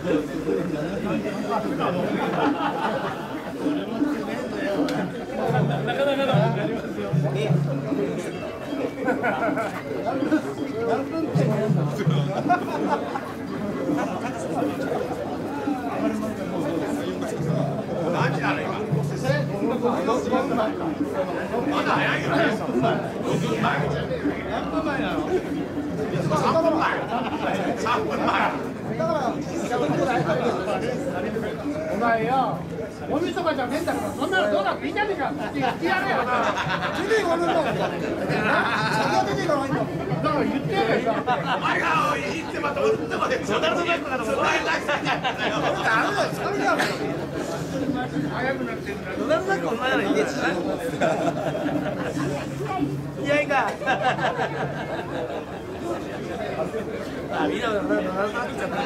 なあ行列してたら絶対ロードスイープができないお前前よ、おみそかじゃねえんだから、そんなのどうだっていいじゃねえかって言ってやれよ。出ていかないんだから先が出ていかないんだだから言ってやれよ。お前が言ってまた俺ってまで。そんなことないからそんなダメだよ疲れだろ早くなってんだ。ドナルドダックお前らいいで。すな。いやいか。あ、みんなドナルドダックちゃった。